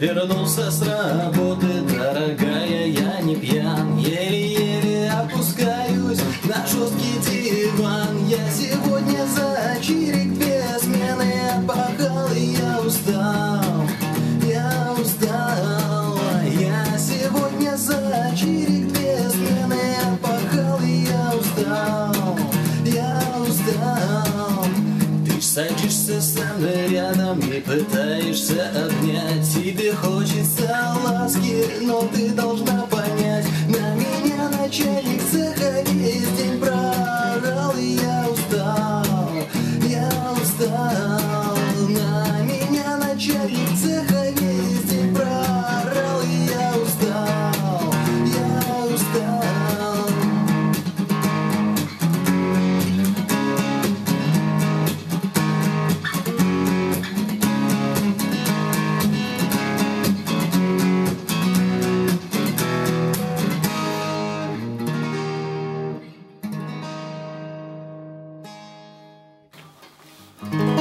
Вернулся с работы, дорогая, я не пьян. Еле-еле опускаюсь на жесткий диван. Я сегодня за чирик без смены отпахал И я устал, я устал. Я сегодня за чирик Садишься мной рядом и пытаешься обнять. Тебе хочется ласки, но ты должна понять На меня начальник Mm-hmm.